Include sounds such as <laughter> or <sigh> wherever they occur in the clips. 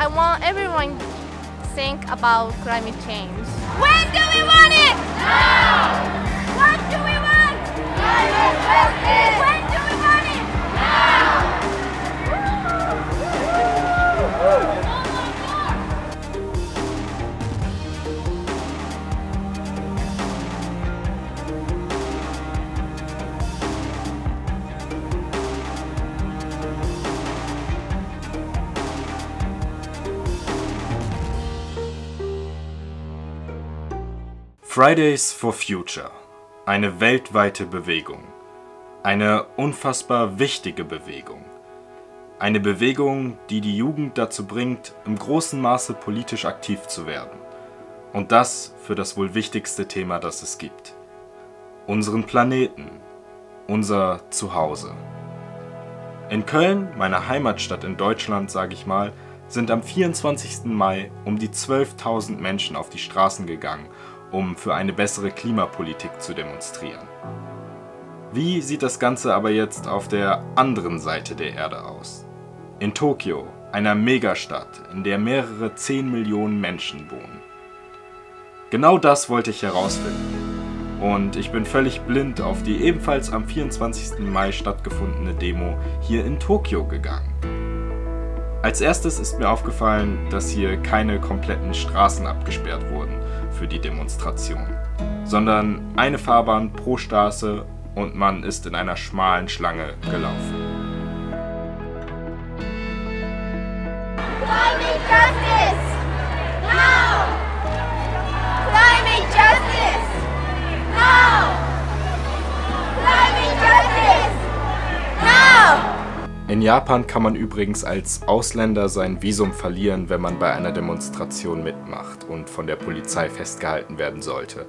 I want everyone to think about climate change. When do we want it? Now! What do we want? Climate justice! When do we want it? Now! Fridays for Future. Eine weltweite Bewegung. Eine unfassbar wichtige Bewegung. Eine Bewegung, die die Jugend dazu bringt, im großen Maße politisch aktiv zu werden. Und das für das wohl wichtigste Thema, das es gibt. Unseren Planeten. Unser Zuhause. In Köln, meiner Heimatstadt in Deutschland, sage ich mal, sind am 24. Mai um die 12.000 Menschen auf die Straßen gegangen, um für eine bessere Klimapolitik zu demonstrieren. Wie sieht das Ganze aber jetzt auf der anderen Seite der Erde aus? In Tokio, einer Megastadt, in der mehrere 10 Millionen Menschen wohnen. Genau das wollte ich herausfinden. Und ich bin völlig blind auf die ebenfalls am 24. Mai stattgefundene Demo hier in Tokio gegangen. Als erstes ist mir aufgefallen, dass hier keine kompletten Straßen abgesperrt wurden für die Demonstration, sondern eine Fahrbahn pro Straße und man ist in einer schmalen Schlange gelaufen. In Japan kann man übrigens als Ausländer sein Visum verlieren, wenn man bei einer Demonstration mitmacht und von der Polizei festgehalten werden sollte.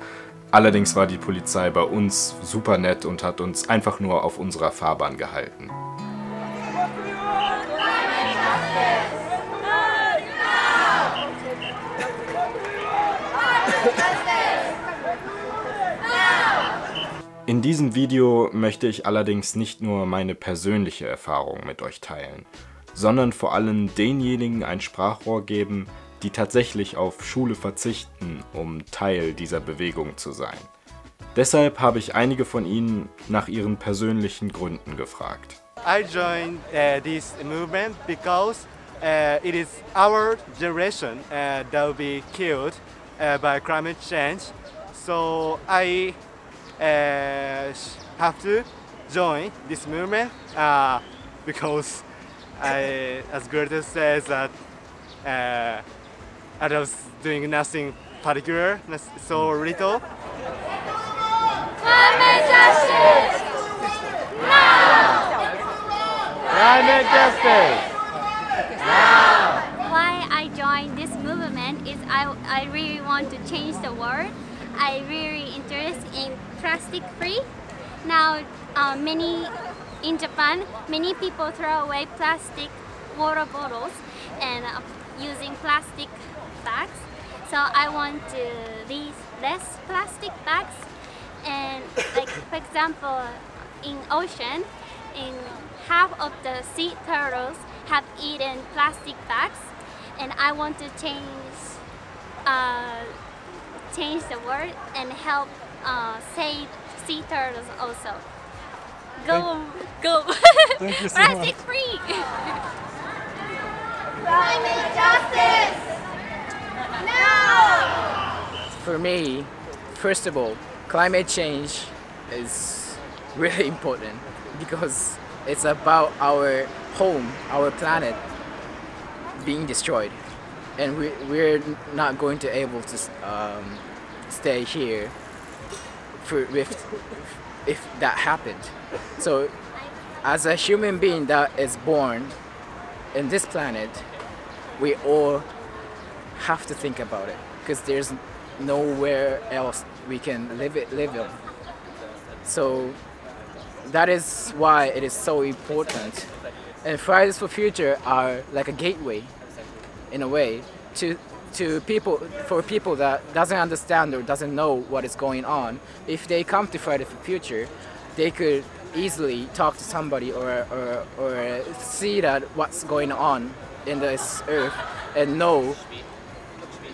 Allerdings war die Polizei bei uns super nett und hat uns einfach nur auf unserer Fahrbahn gehalten. In diesem Video möchte ich allerdings nicht nur meine persönliche Erfahrung mit euch teilen, sondern vor allem denjenigen ein Sprachrohr geben, die tatsächlich auf Schule verzichten, um Teil dieser Bewegung zu sein. Deshalb habe ich einige von ihnen nach ihren persönlichen Gründen gefragt. I joined uh, this movement because uh, it is our generation uh, that will be killed uh, by climate change. So I have to join this movement uh, because I, as Greta says, that uh, I was doing nothing particular, so little. Climate justice! Climate justice! Now! why I joined this movement is I, I really want to change the world. I really interested in plastic free. Now uh, many in Japan many people throw away plastic water bottles and uh, using plastic bags. So I want to use less plastic bags and like for example in ocean in half of the sea turtles have eaten plastic bags and I want to change uh, change the world and help uh, save sea turtles also. Go, go! <laughs> Thank you so <laughs> Plastic free! Climate justice! Now! For me, first of all, climate change is really <laughs> important because it's about our home, our planet being destroyed. And we, we're not going to able to um, stay here for, if, if that happened. So as a human being that is born in this planet, we all have to think about it because there's nowhere else we can live it live in. So that is why it is so important. And Fridays for Future are like a gateway, in a way, to to people for people that doesn't understand or doesn't know what is going on. If they come to Fridays for Future, they could easily talk to somebody or, or, or see that what's going on in this earth and know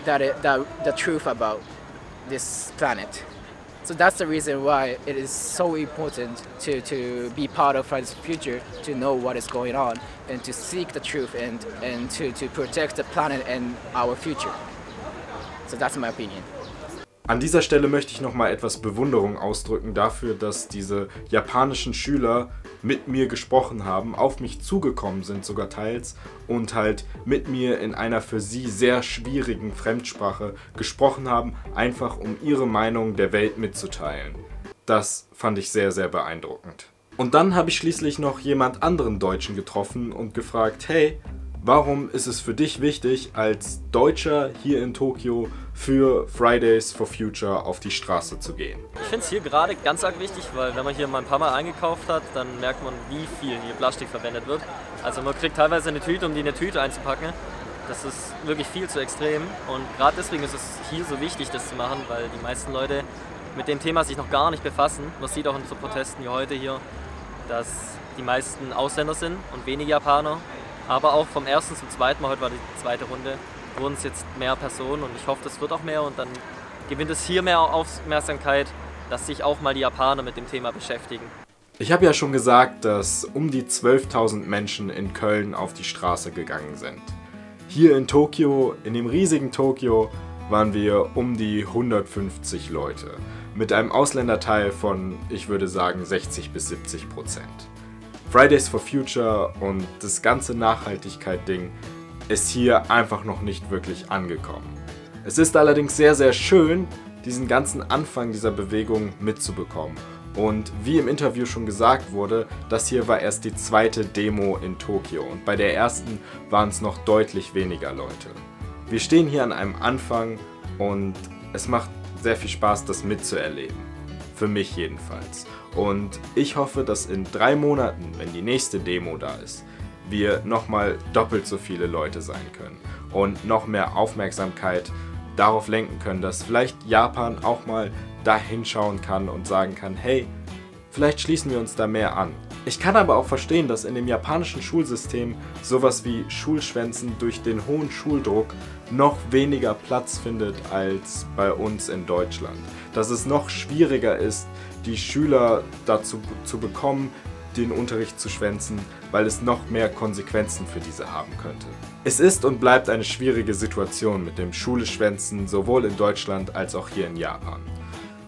that, it, that the truth about this planet. So that's the reason why it is so important to, to be part of for Future, to know what is going on, and to seek the truth and, and to, to protect the planet and our future. So that's my opinion. An dieser Stelle möchte ich nochmal etwas Bewunderung ausdrücken dafür, dass diese japanischen Schüler mit mir gesprochen haben, auf mich zugekommen sind sogar teils und halt mit mir in einer für sie sehr schwierigen Fremdsprache gesprochen haben, einfach um ihre Meinung der Welt mitzuteilen. Das fand ich sehr, sehr beeindruckend. Und dann habe ich schließlich noch jemand anderen Deutschen getroffen und gefragt, hey, Warum ist es für dich wichtig, als Deutscher hier in Tokio für Fridays for Future auf die Straße zu gehen? Ich finde es hier gerade ganz arg wichtig, weil wenn man hier mal ein paar Mal eingekauft hat, dann merkt man, wie viel hier Plastik verwendet wird. Also man kriegt teilweise eine Tüte, um die in eine Tüte einzupacken. Das ist wirklich viel zu extrem und gerade deswegen ist es hier so wichtig, das zu machen, weil die meisten Leute mit dem Thema sich noch gar nicht befassen. Man sieht auch in so Protesten wie heute hier, dass die meisten Ausländer sind und wenige Japaner aber auch vom ersten zum zweiten Mal, heute war die zweite Runde, wurden es jetzt mehr Personen und ich hoffe, das wird auch mehr und dann gewinnt es hier mehr Aufmerksamkeit, dass sich auch mal die Japaner mit dem Thema beschäftigen. Ich habe ja schon gesagt, dass um die 12.000 Menschen in Köln auf die Straße gegangen sind. Hier in Tokio, in dem riesigen Tokio, waren wir um die 150 Leute. Mit einem Ausländerteil von, ich würde sagen, 60 bis 70 Prozent. Fridays for Future und das ganze Nachhaltigkeit-Ding ist hier einfach noch nicht wirklich angekommen. Es ist allerdings sehr, sehr schön, diesen ganzen Anfang dieser Bewegung mitzubekommen. Und wie im Interview schon gesagt wurde, das hier war erst die zweite Demo in Tokio und bei der ersten waren es noch deutlich weniger Leute. Wir stehen hier an einem Anfang und es macht sehr viel Spaß, das mitzuerleben. Für mich jedenfalls. Und ich hoffe, dass in drei Monaten, wenn die nächste Demo da ist, wir nochmal doppelt so viele Leute sein können und noch mehr Aufmerksamkeit darauf lenken können, dass vielleicht Japan auch mal da hinschauen kann und sagen kann, hey, vielleicht schließen wir uns da mehr an. Ich kann aber auch verstehen, dass in dem japanischen Schulsystem sowas wie Schulschwänzen durch den hohen Schuldruck noch weniger Platz findet als bei uns in Deutschland. Dass es noch schwieriger ist, die Schüler dazu zu bekommen, den Unterricht zu schwänzen, weil es noch mehr Konsequenzen für diese haben könnte. Es ist und bleibt eine schwierige Situation mit dem Schuleschwänzen sowohl in Deutschland als auch hier in Japan.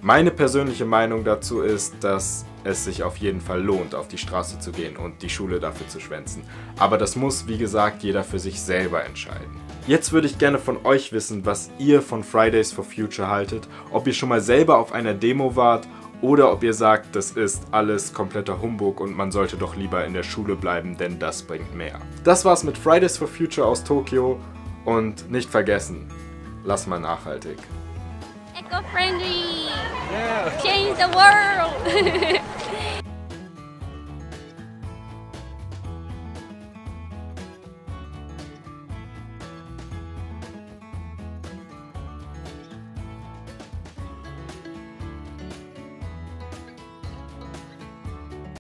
Meine persönliche Meinung dazu ist, dass es sich auf jeden Fall lohnt, auf die Straße zu gehen und die Schule dafür zu schwänzen. Aber das muss, wie gesagt, jeder für sich selber entscheiden. Jetzt würde ich gerne von euch wissen, was ihr von Fridays for Future haltet, ob ihr schon mal selber auf einer Demo wart oder ob ihr sagt, das ist alles kompletter Humbug und man sollte doch lieber in der Schule bleiben, denn das bringt mehr. Das war's mit Fridays for Future aus Tokio und nicht vergessen, lass mal nachhaltig. Eco-friendly! Yeah. Change the world! <laughs>